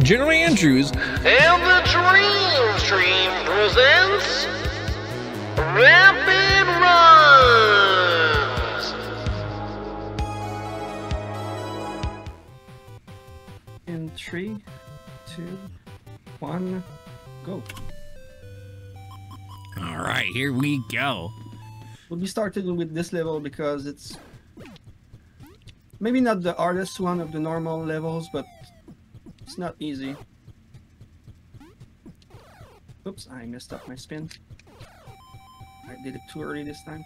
General Andrews, And the Dream Stream presents Rapid Runs. In three, two, one, go. All right, here we go. We'll be starting with this level because it's maybe not the hardest one of the normal levels, but it's not easy. Oops, I messed up my spin. I did it too early this time.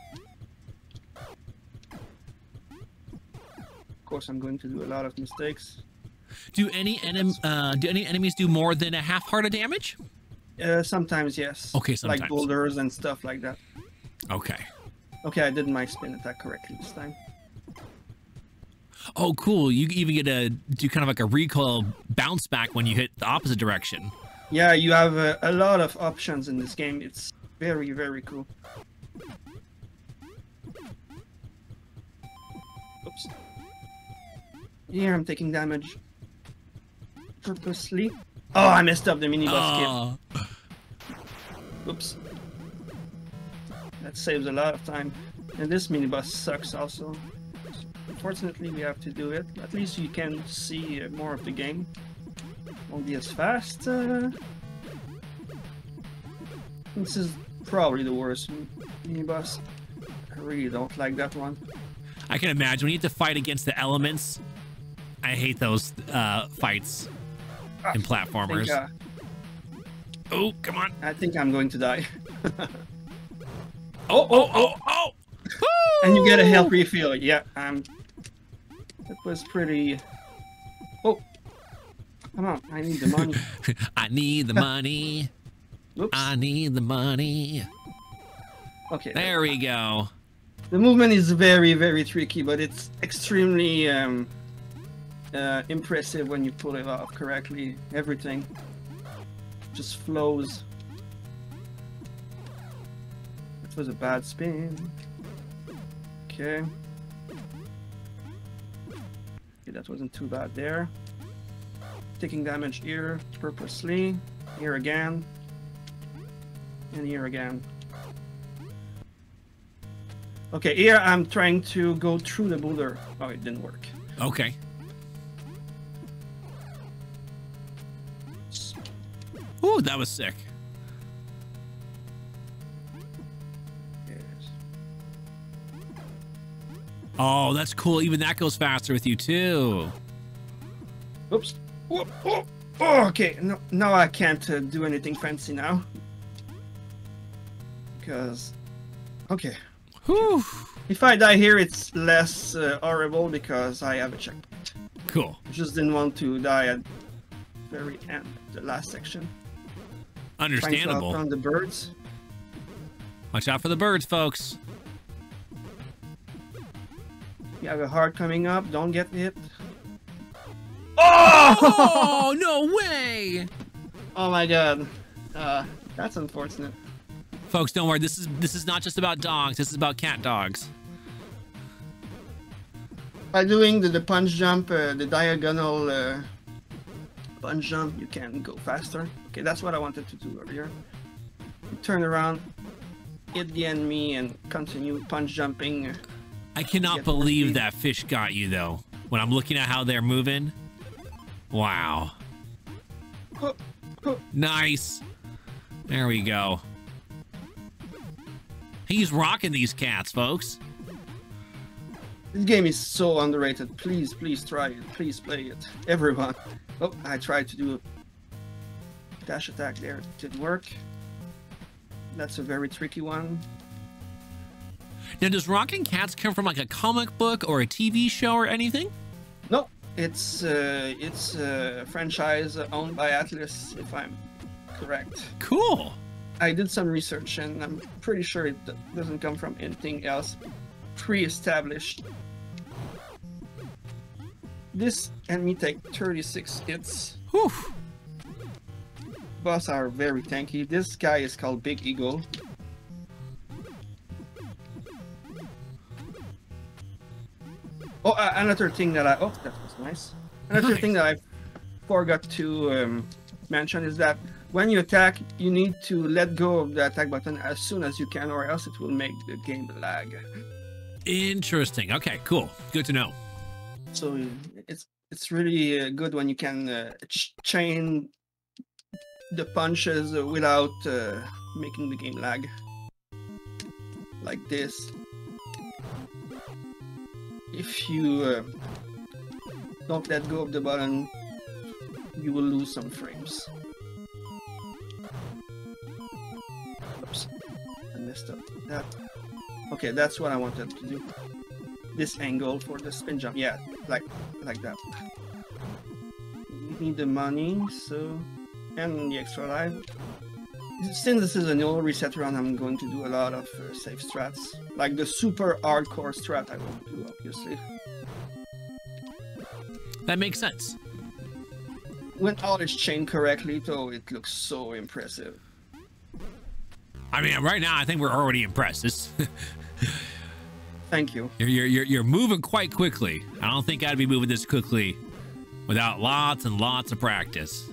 Of course, I'm going to do a lot of mistakes. Do any enem uh, do any enemies do more than a half heart of damage? Uh, sometimes, yes. Okay, sometimes. Like boulders and stuff like that. Okay. Okay, I did my spin attack correctly this time. Oh, cool. You even get to do kind of like a recoil bounce back when you hit the opposite direction. Yeah, you have uh, a lot of options in this game. It's very, very cool. Oops. Here, I'm taking damage. Purposely. Oh, I messed up the mini boss Oh, skip. Oops. That saves a lot of time. And this mini boss sucks also. Unfortunately, we have to do it. At least you can see uh, more of the game. Won't be as fast. Uh... This is probably the worst mini boss. I really don't like that one. I can imagine when you have to fight against the elements. I hate those uh, fights in I think, platformers. uh, Oh, come on. I think I'm going to die. Oh, oh, oh, oh. and you get a health refill. Yeah, um, that was pretty. Oh, come on! I need the money. I need the money. Oops. I need the money. Okay. There we go. The movement is very, very tricky, but it's extremely um, uh, impressive when you pull it off correctly. Everything just flows. That was a bad spin. Okay. Okay, that wasn't too bad there. Taking damage here purposely. Here again. And here again. Okay, here I'm trying to go through the boulder. Oh, it didn't work. Okay. Ooh, that was sick. Oh, that's cool. Even that goes faster with you too. Oops. Whoop, whoop. Oh, okay. No, no, I can't uh, do anything fancy now. Because, okay. Whew. If I die here, it's less uh, horrible because I have a checkpoint. Cool. I just didn't want to die at the very end, the last section. Trying to Understandable. outrun the birds. Watch out for the birds, folks. You have a heart coming up. Don't get hit. Oh, no way! Oh my god. Uh, that's unfortunate. Folks, don't worry. This is this is not just about dogs. This is about cat dogs. By doing the, the punch jump, uh, the diagonal uh, punch jump, you can go faster. Okay, that's what I wanted to do earlier. You turn around, hit the enemy, and continue punch jumping. I cannot believe that fish got you though. When I'm looking at how they're moving. Wow. Nice. There we go. He's rocking these cats, folks. This game is so underrated. Please, please try it. Please play it. Everyone. Oh, I tried to do a dash attack there. It didn't work. That's a very tricky one. Now, does Rockin' Kats come from like a comic book or a TV show or anything? No, it's uh, it's a franchise owned by Atlus, if I'm correct. Cool. I did some research, and I'm pretty sure it doesn't come from anything else pre-established. This and me take 36 hits. Whew. Boss are very tanky. This guy is called Big Eagle. Oh, uh, another thing that I oh that was nice. Another Nice. thing that I forgot to um, mention is that when you attack, you need to let go of the attack button as soon as you can, or else it will make the game lag. Interesting. Okay, cool. Good to know. So it's it's really uh, good when you can uh, ch- chain the punches without uh, making the game lag, like this. If you uh, don't let go of the button, you will lose some frames. Oops, I messed up that. Okay, that's what I wanted to do. This angle for the spin jump, yeah, like like that. You need the money, so and the extra life. Since this is a no reset run, I'm going to do a lot of uh, safe strats, like the super hardcore strat. I won't do obviously. That makes sense. When all is chained correctly, though, it looks so impressive. I mean, right now I think we're already impressed. This, Thank you. you're, you're you're you're moving quite quickly. I don't think I'd be moving this quickly without lots and lots of practice.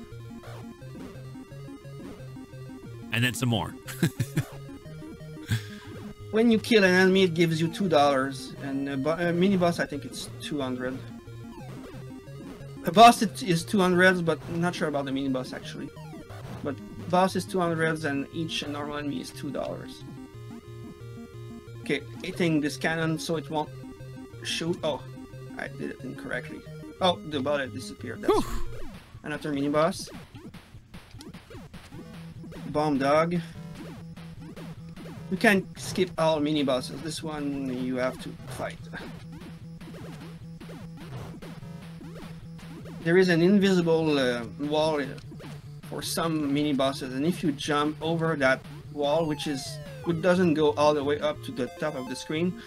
And then some more. When you kill an enemy, it gives you two dollars, and a, bo- a mini boss, I think it's two hundred. A boss it is two hundred, but I'm not sure about the mini boss actually. But boss is two hundred, and each normal enemy is two dollars. Okay, hitting this cannon so it won't shoot. Oh, I did it incorrectly. Oh, the bullet disappeared. That's another mini boss. Bomb dog. You can skip all mini bosses. This one you have to fight. There is an invisible uh, wall for some mini bosses, and if you jump over that wall, which is which doesn't go all the way up to the top of the screen,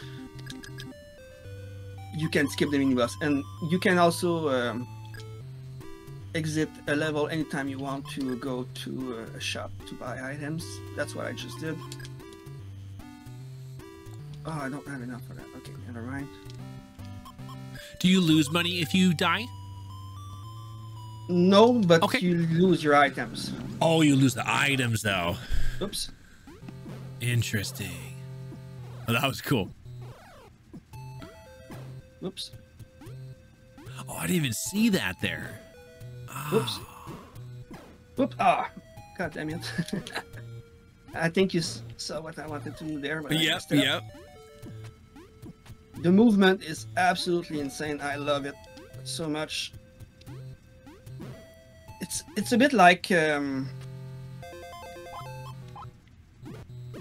you can skip the mini boss, and you can also um, exit a level anytime you want to go to a shop to buy items. That's what I just did. Oh, I don't have enough for that. Okay, never mind. Do you lose money if you die? No, but Okay. you lose your items. Oh, you lose the items though. Oops. Interesting. Oh, that was cool. Oops. Oh, I didn't even see that there. Oops. Oops. Ah. God damn it. I think you saw what I wanted to do there, but Yep, yep. The movement is absolutely insane. I love it so much. It's it's a bit like um,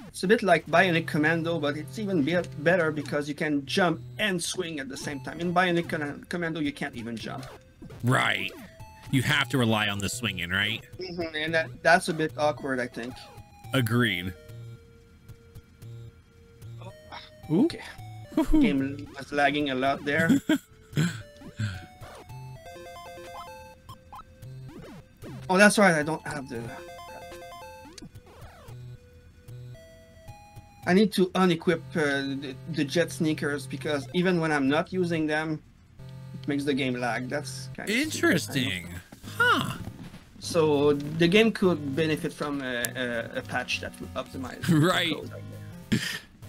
it's a bit like Bionic Commando, but it's even be- better because you can jump and swing at the same time. In Bionic Commando, you can't even jump, Right. You have to rely on the swinging, right? Mhm, and that, that's a bit awkward, I think. Agreed. Ooh. Okay, game was lagging a lot there. oh, that's right. I don't have the. I need to unequip uh, the, the jet sneakers because even when I'm not using them, makes the game lag. That's kind of Interesting. Huh. So the game could benefit from a, a, a patch that would optimize. Right.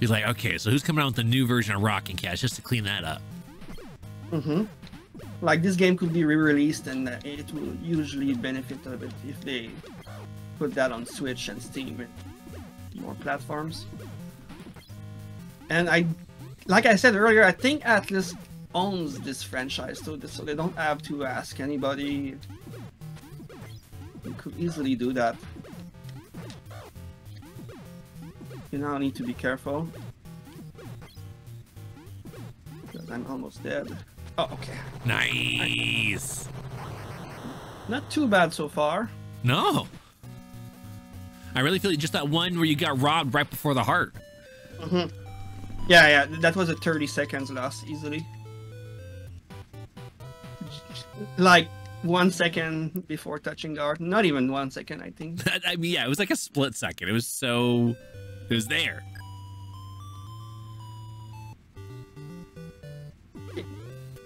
You're like, okay, so who's coming out with the new version of Rockin' Kats just to clean that up? Mm-hmm. Like this game could be re-released, and uh, it will usually benefit a bit if they put that on Switch and Steam and more platforms. And I, like I said earlier, I think Atlus owns this franchise, so so they don't have to ask anybody. You could easily do that. You now need to be careful. Because I'm almost dead. Oh, okay. Nice. Not too bad so far. No. I really feel like just that one where you got robbed right before the heart. Mm-hmm. Yeah, yeah, that was a 30 seconds loss easily like one second before touching guard. Not even one second, I think. I mean, yeah, it was like a split second. It was so, it was there.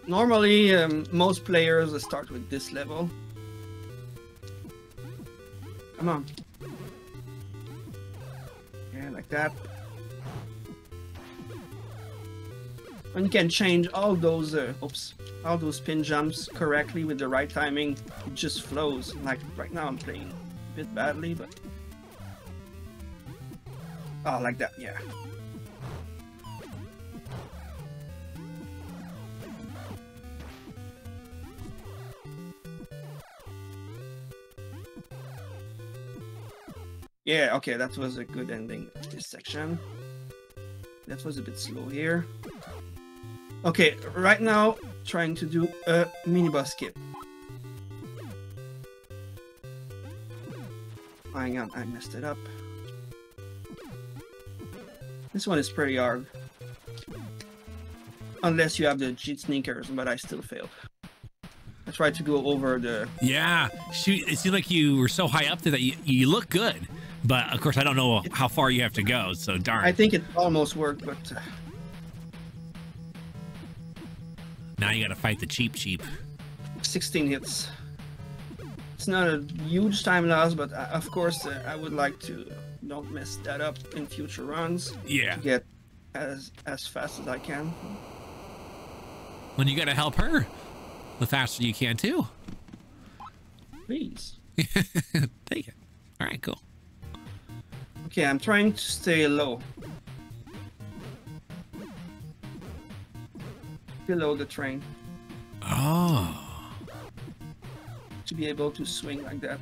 Normally, um, most players start with this level. Come on. Yeah, like that. You can change all those, uh, oops, all those pin jumps correctly with the right timing. It just flows. Like right now, I'm playing a bit badly, but oh, like that, yeah. Yeah, okay, that was a good ending of this section. That was a bit slow here. Okay, right now, trying to do a mini boss skip. Hang on, I messed it up. This one is pretty hard. Unless you have the jet sneakers, but I still failed. I tried to go over the... Yeah, shoot, it seemed like you were so high up there that you, you look good. But of course, I don't know how far you have to go, so darn. I think it almost worked, but... Uh, now you gotta fight the cheap cheap. 16 hits. It's not a huge time loss, but uh, of course, uh, I would like to don't mess that up in future runs. Yeah. Get as as fast as I can. When you gotta help her, the faster you can too. Please. Take it. All right, cool. Okay, I'm trying to stay low. Below the train Oh. to be able to swing like that.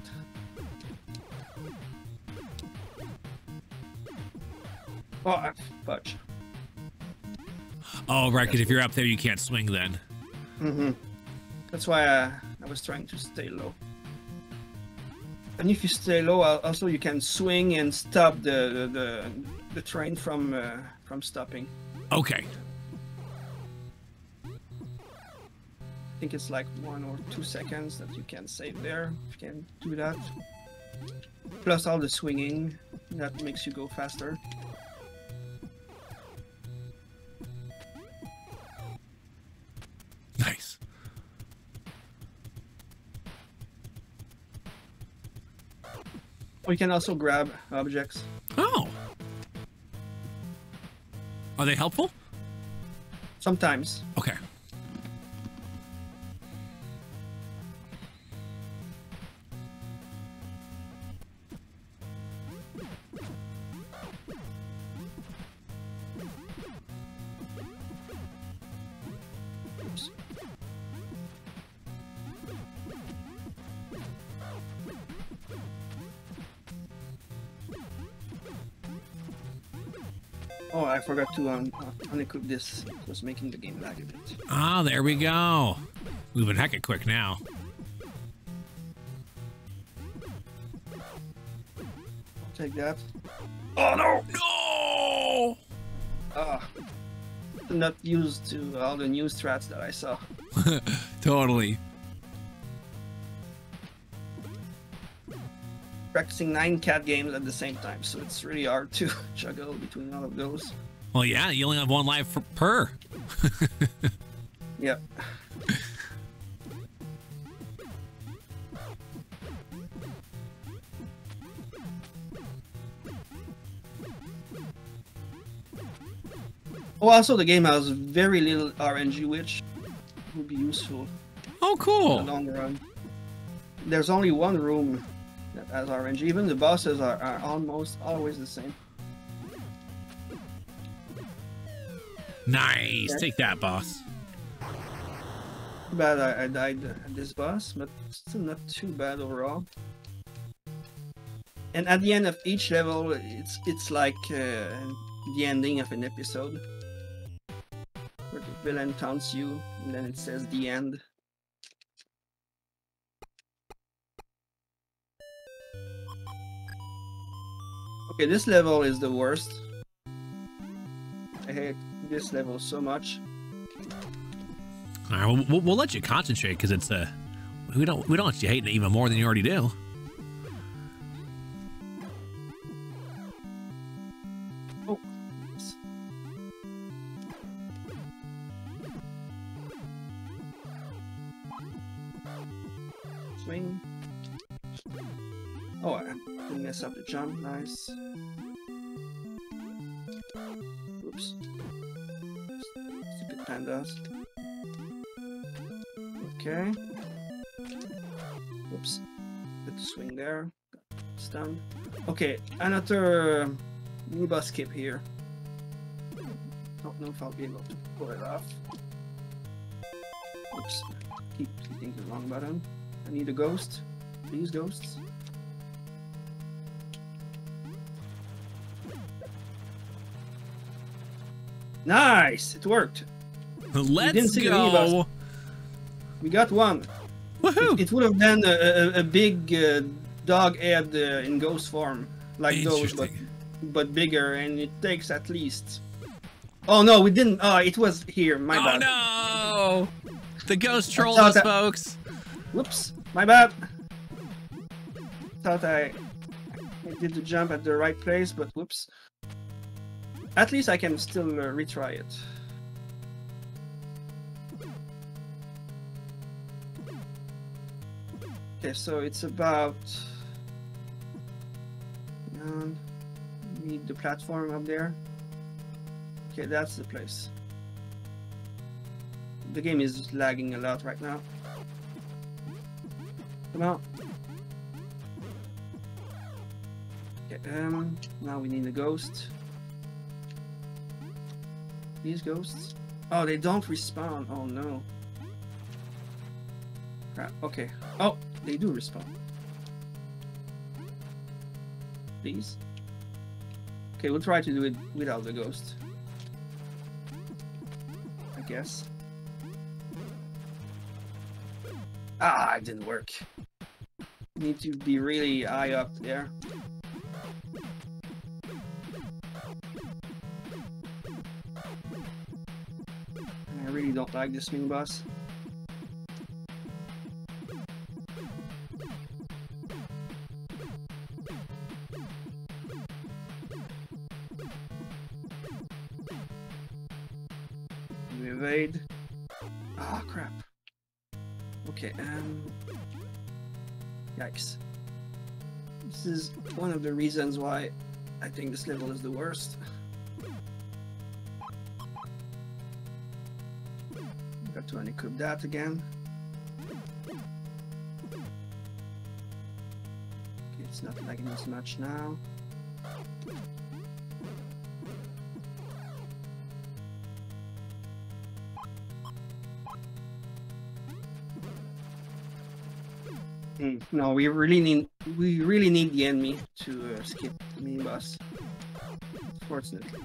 Oh, fudge. Oh, right, because if you're up there, you can't swing then. Mm-hmm. That's why I, I was trying to stay low. And if you stay low, also you can swing and stop the the, the, the train from uh, from stopping. Okay. Think it's like one or two seconds that you can save there. If you can do that. Plus all the swinging, that makes you go faster. Nice. You can also grab objects. Oh. Are they helpful? Sometimes. Okay. To un uh, unequip this. It was making the game lag a bit. Ah, there we go. Moving heckin' quick now. Take that. Oh no! No! Ah, not used to all the new strats that I saw. Totally. Practicing nine cat games at the same time, so it's really hard to juggle between all of those. Well, yeah, you only have one life for, per. Yep. Oh, also the game has very little RNG, which would be useful Oh, in the cool. long run. There's only one room that has RNG. Even the bosses are, are almost always the same. Nice. Take that, boss. Bad I, I died this boss, but still not too bad overall. And at the end of each level, it's it's like uh, the ending of an episode, where the villain taunts you, and then it says the end. Okay, this level is the worst. I hate this level so much. All right, we'll, we'll, we'll let you concentrate because it's uh, we don't we don't want you hating it even more than you already do. Oh. Swing. Oh, I, Didn't mess up the jump. Nice. Oops. Okay. Oops. Good swing there. Stun. Okay, another um, mini boss skip here. Don't know if I'll be able to pull it off. Oops. Keep hitting the wrong button. I need a ghost. These ghosts. Nice! It worked. Let's didn't see the minibus. go. We got one. Woohoo! It would have been a, a, a big uh, dog head uh, in ghost form, like those, but but bigger, and it takes at least. Oh no, we didn't. Oh, it was here. My oh bad. Oh no! The ghost trolled thought us, that- folks. Whoops, my bad. Thought I, I did the jump at the right place, but whoops. At least I can still uh, retry it. Okay, so it's about. Um, need the platform up there. Okay, that's the place. The game is lagging a lot right now. Come on. Okay, um, now we need a ghost. These ghosts? Oh, they don't respawn. Oh no. Crap. Okay. Oh, they do respawn. Please. Okay, we'll try to do it without the ghost. I guess. Ah, it didn't work. Need to be really high up there. I really don't like this mini boss. Is one of the reasons why I think this level is the worst. Got to unequip that again. Okay, it's not lagging as much now. Hmm, No, we really need we really need the enemy to uh, skip the mini boss. Fortunately.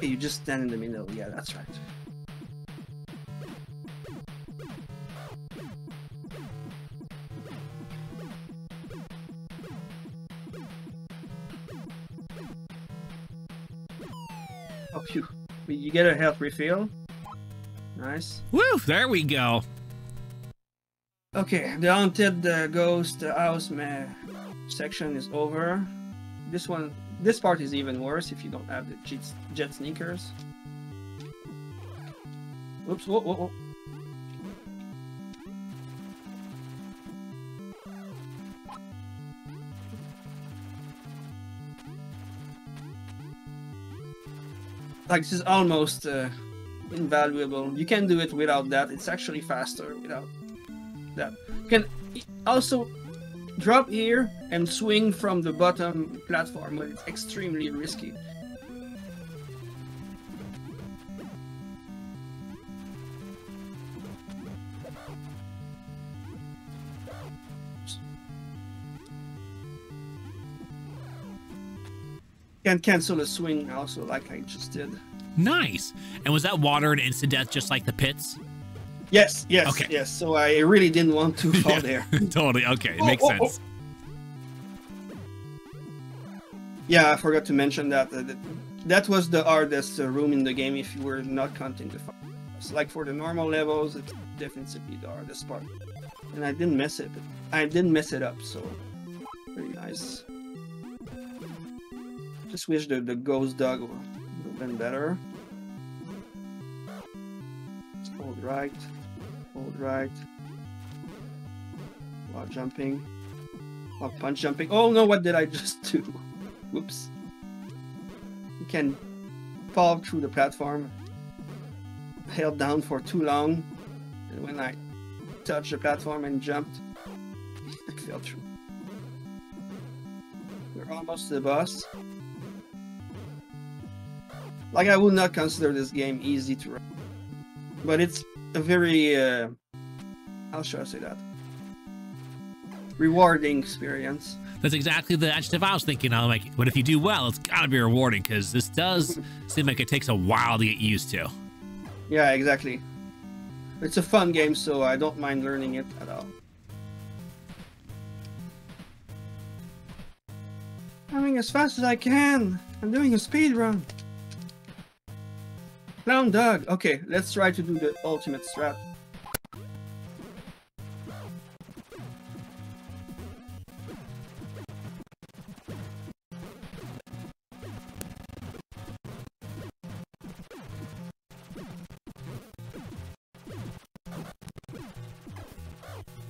You just stand in the middle. Yeah, that's right. Get a health refill. Nice. Woo! There we go. Okay, the haunted uh, ghost house section is over. This one, this part is even worse if you don't have the jet, jet sneakers. Oops! Whoa, whoa, whoa. Like this is almost uh, invaluable. You can do it without that. It's actually faster without that. You can also drop here and swing from the bottom platform, but it's extremely risky. Can cancel a swing also, like I just did. Nice. And was that water an instant death just like the pits? Yes, yes, Okay. yes. So I really didn't want to fall there. totally. Okay, it Oh, makes oh, oh. sense. Yeah, I forgot to mention that. uh, that, that was the hardest uh, room in the game if you were not counting the. So like for the normal levels, it's definitely the hardest part. And I didn't mess it. I didn't mess it up, so very nice. Just wish the, the ghost dog would have been better. Hold right. Hold right. While jumping. While punch jumping. Oh no, what did I just do? Whoops. You can fall through the platform. Held down for too long. And when I touched the platform and jumped, I fell through. We're almost to the boss. Like I would not consider this game easy to run. But it's a very uh how should I say that? Rewarding experience. That's exactly the adjective I was thinking. I'm like, but if you do well, it's gotta be rewarding because this does seem like it takes a while to get used to. Yeah, exactly. It's a fun game, so I don't mind learning it at all. Coming as fast as I can. I'm doing a speed run. Clown dog. Okay, let's try to do the ultimate strat.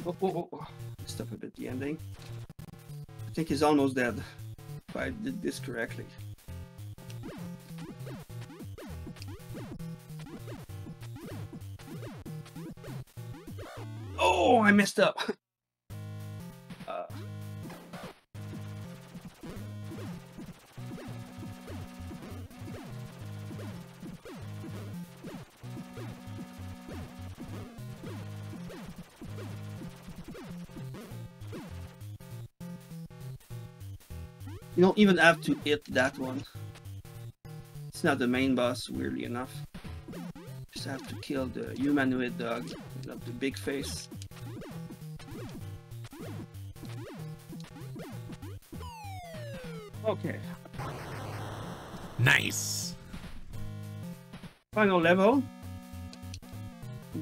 Oh, oh, oh, oh. Stop a bit the ending. I think he's almost dead. If I did this correctly. I messed up. Uh, you don't even have to hit that one. It's not the main boss, weirdly enough. Just have to kill the humanoid dog, not the big face. Okay, Nice. final level.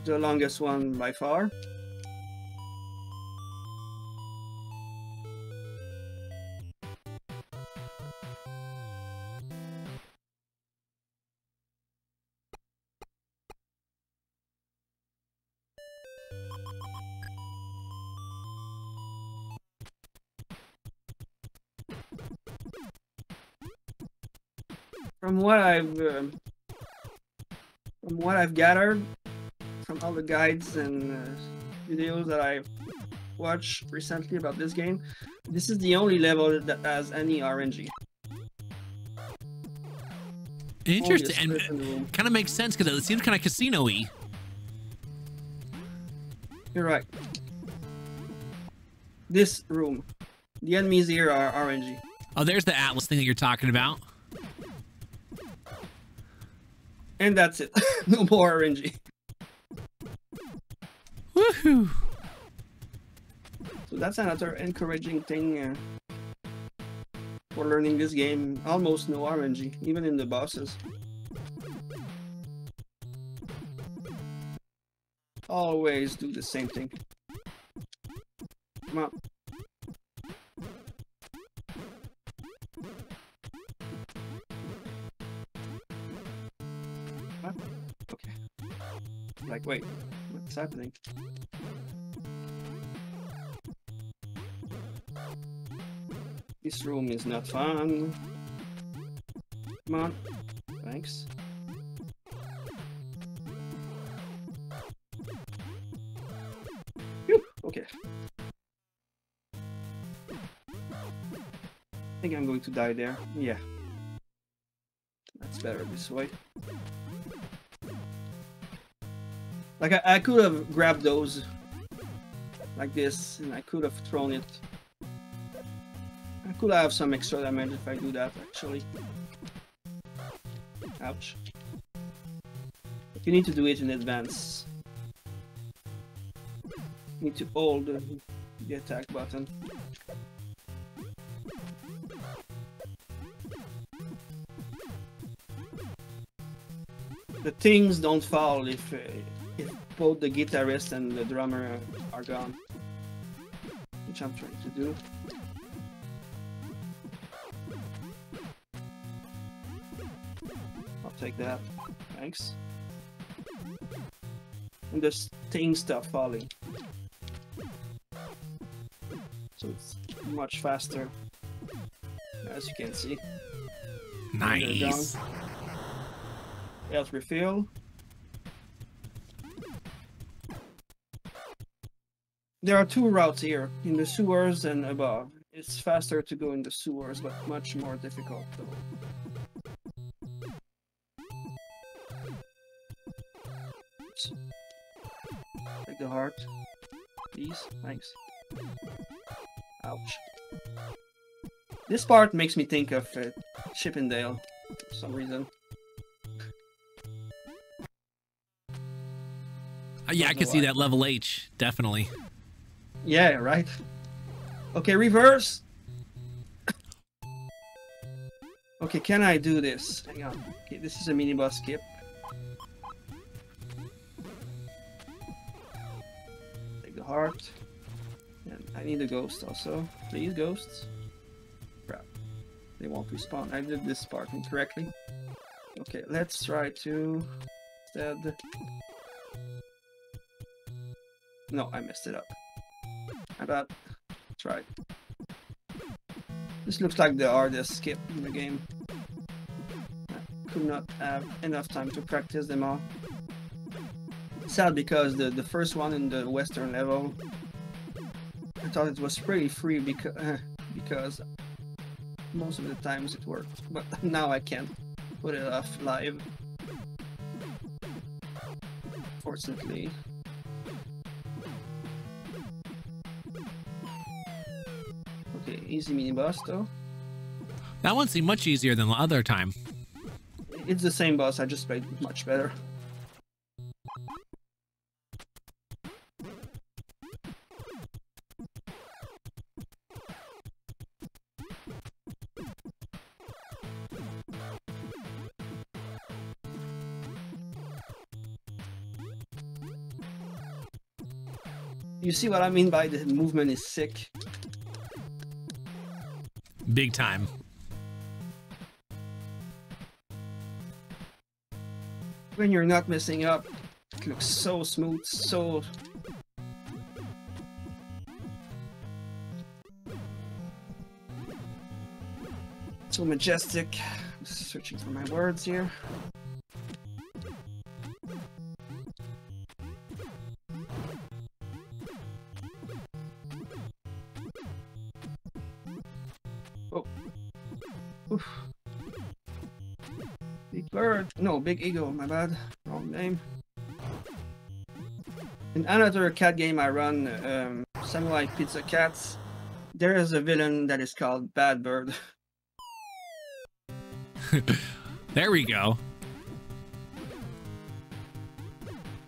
The longest one by far. From what I've um from what I've gathered from all the guides and uh, videos that I've watched recently about this game, this is the only level that has any RNG. Interesting. And split in the room. kind of makes sense because it seems kind of casino-y. You're right. This room, the enemies here are RNG. Oh, there's the Atlus thing that you're talking about. And that's it. no more RNG. Woohoo! So that's another encouraging thing uh, for learning this game. Almost no RNG, even in the bosses. Always do the same thing. Come on. What? Okay. Like, wait, what's happening? This room is not fun. Come on. Thanks. Phew, Okay. I think I'm going to die there. Yeah. That's better this way. Like I, I could have grabbed those like this and I could have thrown it I could have some extra damage if I do that, actually. Ouch. But you need to do it in advance. You need to hold the, attack button. The things don't fall if, uh, if both the guitarist and the drummer are gone. Which I'm trying to do. I'll take that. Thanks. And there's things stop falling. So it's much faster. As you can see. Nice. Health refill. There are two routes here, in the sewers and above. It's faster to go in the sewers, but much more difficult though. Oops. Take the heart. Please, thanks. Ouch. This part makes me think of uh, Chip 'n Dale for some reason. Uh, yeah, I can know see why. that level H, definitely. Yeah, right. Okay, reverse. Okay, can I do this? Hang on. Okay, this is a mini boss skip. Take the heart. And I need a ghost also. Please, ghosts. Crap. They won't respawn. I did this part incorrectly. Okay, let's try to instead. No, I messed it up. About try? This looks like the hardest skip in the game. I could not have enough time to practice them all. Sad because the, the first one in the western level, I thought it was pretty free because, because most of the times it worked, but now I can't put it off live. Fortunately. Easy mini boss though. That one seemed much easier than the other time. It's the same boss, I just played much better. You see what I mean by the movement is sick? Big time. When you're not messing up, it looks so smooth, so... So majestic. Just searching for my words here. No, big eagle, my bad. Wrong name. In another cat game I run, um, Samurai Pizza Cats, there is a villain that is called Bad Bird. There we go.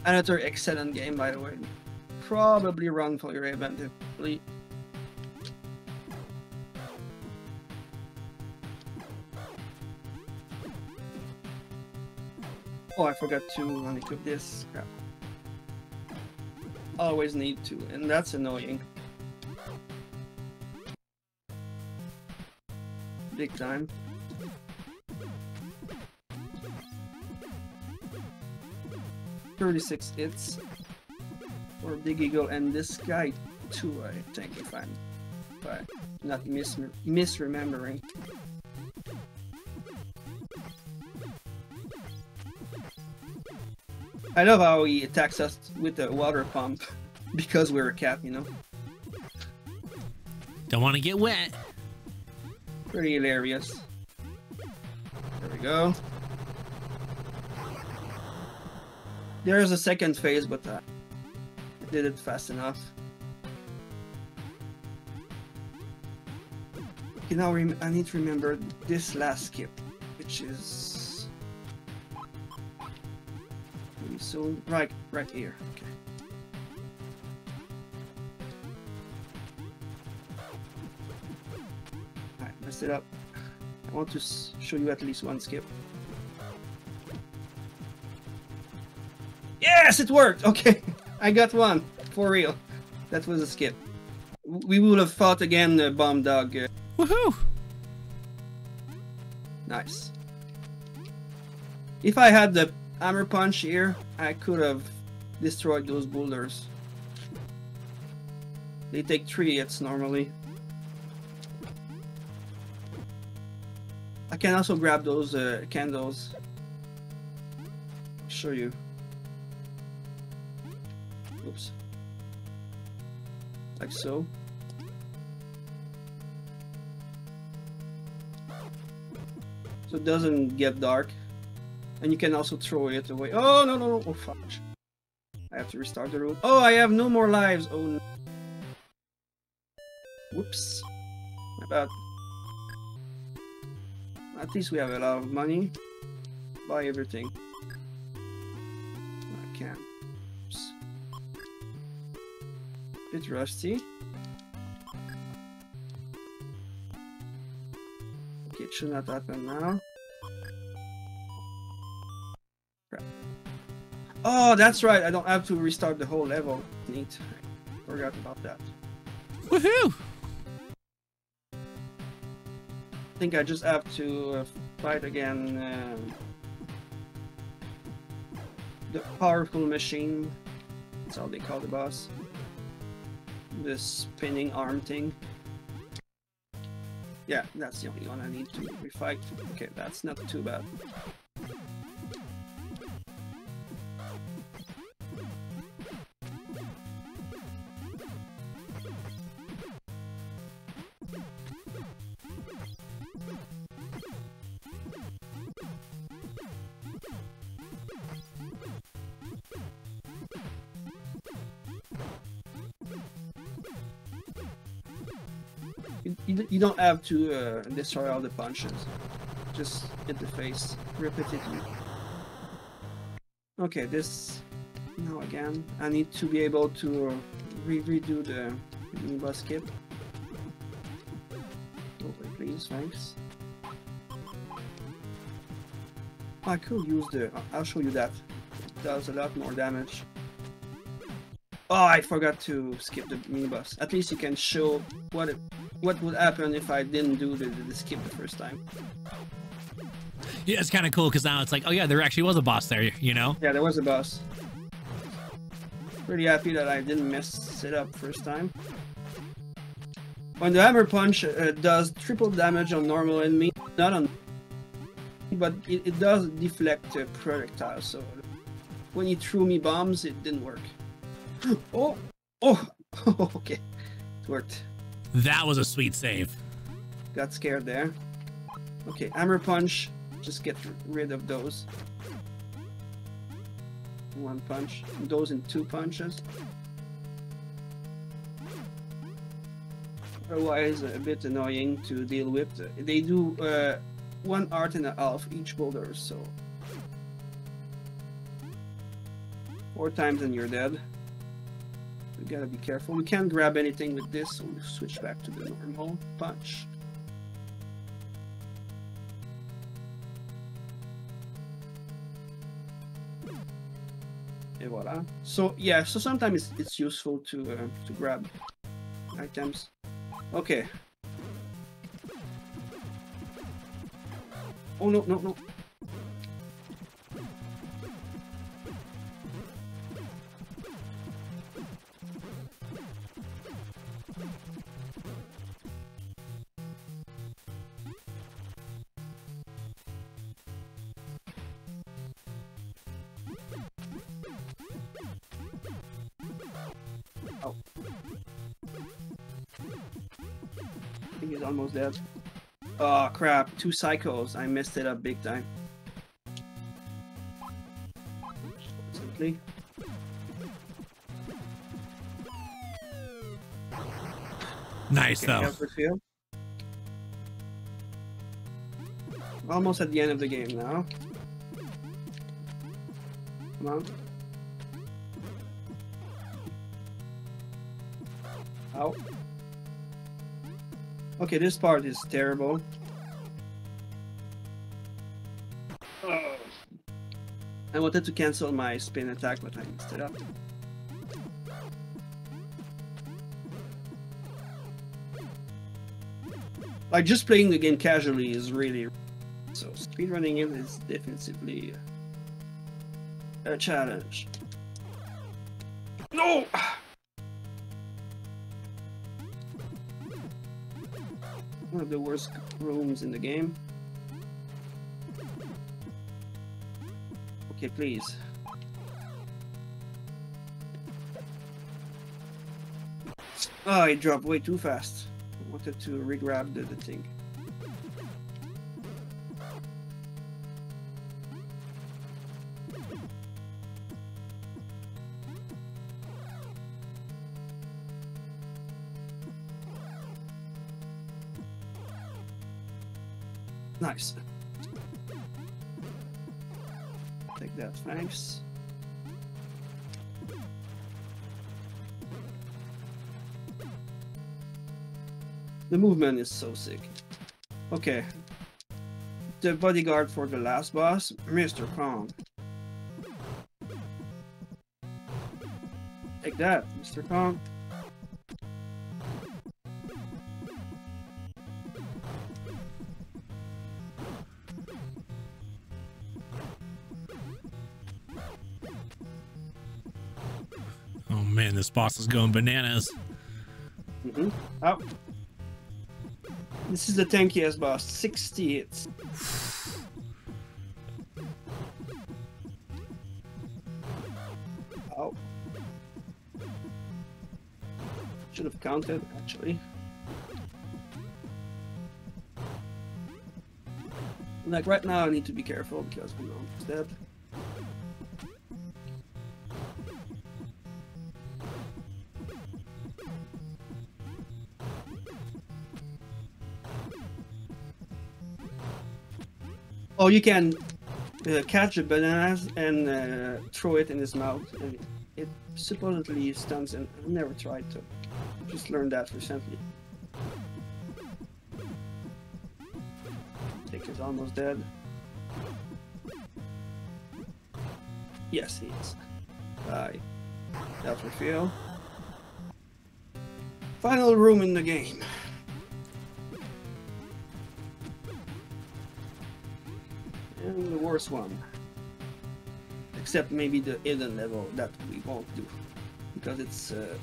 Another excellent game, by the way. Probably run for your eventually. Oh, I forgot to unequip this. Crap. Always need to, and that's annoying. Big time. Thirty-six hits for Big Eagle, and this guy too. I think, if I'm, I'm not mis misremembering. I love how he attacks us with the water pump because we're a cat, you know. Don't want to get wet. Pretty hilarious. There we go. There's a second phase, but uh, I did it fast enough. Okay, now I need to remember this last skip, which is soon. Right, right here. Okay. Alright, messed it up. I want to show you at least one skip. Yes, it worked! Okay, I got one. For real. That was a skip. We would have fought again, uh, Bomb Dog. Uh, Woohoo! nice. If I had the hammer punch here, I could have destroyed those boulders. They take three hits normally. I can also grab those uh, candles. Show you. Oops. Like so. So it doesn't get dark. And you can also throw it away. Oh, no, no, no. Oh, fuck. I have to restart the room. Oh, I have no more lives. Oh, no. Whoops. My bad. At least we have a lot of money. Buy everything. I can. Oops. Bit rusty. Okay, it should not happen now. Oh, that's right. I don't have to restart the whole level. Neat. Forgot about that. Woohoo! I think I just have to uh, fight again um, the powerful machine. That's how they call the boss. The spinning arm thing. Yeah, that's the only one I need to refight. Okay, that's not too bad. Don't have to uh, destroy all the punches. Just hit the face repeatedly. Okay, this now again. I need to be able to re redo the mini boss skip. Over, please, thanks. I could use the. I'll show you that. It does a lot more damage. Oh, I forgot to skip the mini boss. At least you can show what it, what would happen if I didn't do the, the, skip the first time. Yeah, it's kind of cool because now it's like, oh yeah, there actually was a boss there, you know? Yeah, there was a boss. Pretty happy that I didn't mess it up first time. When the hammer punch uh, does triple damage on normal enemy, not on, but it, it does deflect uh, projectiles. So when he threw me bombs, it didn't work. oh, oh, okay, it worked. That was a sweet save. Got scared there. Okay, hammer punch. Just get rid of those. One punch. Those in two punches. Otherwise, a bit annoying to deal with. They do uh, one art and a half each boulder, so four times and you're dead. Gotta be careful. We can't grab anything with this, so we switch back to the normal punch. Et voila. So yeah, so sometimes it's, it's useful to uh, to grab items. Okay. Oh no no no. Think he's almost dead. Oh crap, two psychos. I messed it up big time. Simply. Nice Okay, though. Almost at the end of the game now. Come on. Okay, this part is terrible. Oh. I wanted to cancel my spin attack, but I messed it up. Like, just playing the game casually is really So speedrunning it is definitively a challenge. No! One of the worst rooms in the game. Okay, please. Oh, it dropped way too fast. I wanted to re-grab the, the thing. Thanks. The movement is so sick. Okay. The bodyguard for the last boss, Mr. Kong. Take that, Mr. Kong. Boss is going bananas. Mm-hmm. Oh. This is the tankiest boss. 60 hits. Oh. Should have counted, actually. Like right now, I need to be careful because know he's dead. Oh, you can uh, catch the bananas and uh, throw it in his mouth, and it supposedly stuns. And I've never tried to. Just learned that recently. Tick is almost dead. Yes, he is. Bye. That's what feel. Final room in the game. The worst one. Except maybe the hidden level that we won't do. Because it's uh,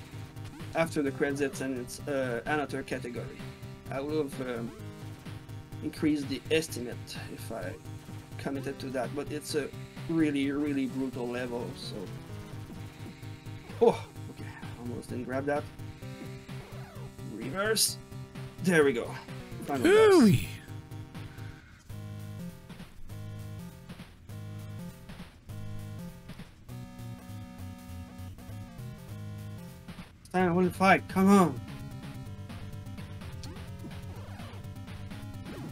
after the credits and it's uh, another category. I would have um, increased the estimate if I committed to that, but it's a really, really brutal level, so... Oh, okay, almost didn't grab that. Reverse. There we go. Final I want to fight. Come on.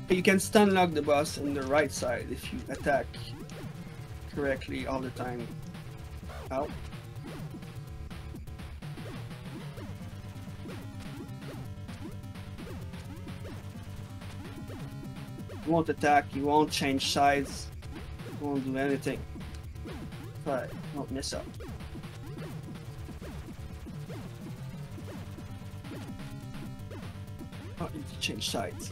You can stun lock the boss on the right side if you attack correctly all the time. Ow. You won't attack, you won't change sides, you won't do anything. But don't mess up. You change sides.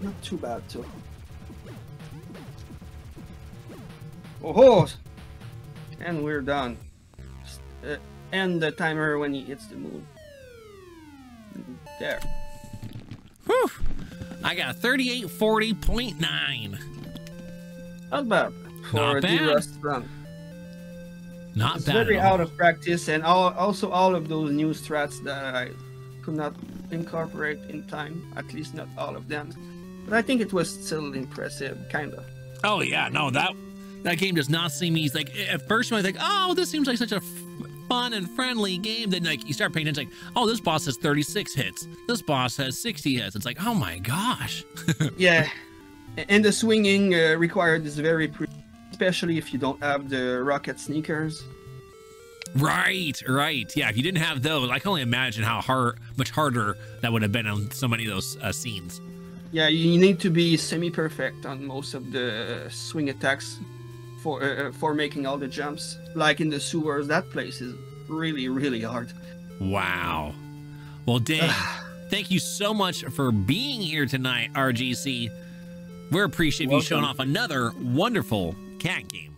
Not too bad too. Oh, ho! and we're done. Just, uh, end the timer when he hits the moon. There. Whew. I got 3840.9. Not bad for Not bad. D-Rust run. Not It's bad. very at all. out of practice, and all, also all of those new strats that I could not incorporate in time. At least not all of them. But I think it was still impressive, kind of. Oh yeah, no that that game does not seem easy. Like at first, when I think, oh, this seems like such a f- fun and friendly game, then like you start paying attention, like, oh, this boss has 36 hits. This boss has 60 hits. It's like, oh my gosh. Yeah, and the swinging uh, required is very pre, especially if you don't have the rocket sneakers. Right, right. Yeah, if you didn't have those, I can only imagine how hard, much harder that would have been on so many of those uh, scenes. Yeah, you need to be semi-perfect on most of the swing attacks for uh, for making all the jumps. Like in the sewers, that place is really really hard. Wow. Well, dang. thank you so much for being here tonight, RGC. We appreciate you showing off another wonderful cat game.